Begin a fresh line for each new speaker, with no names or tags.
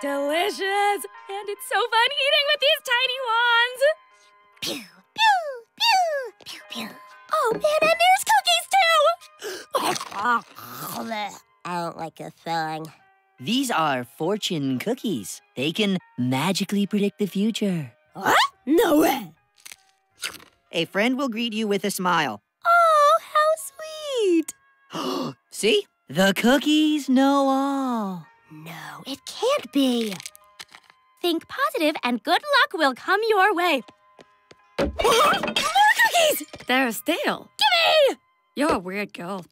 Delicious! And it's so fun eating with these tiny wands!
Pew, pew, pew, pew, pew.
Oh man, and there's cookies too!
I don't like a thing.
These are fortune cookies. They can magically predict the future.
What? No way.
A friend will greet you with a smile.
Oh, how sweet!
See? The cookies know all.
No, it can't be.
Think positive and good luck will come your way. More cookies!
They're stale.
Gimme!
You're a weird girl.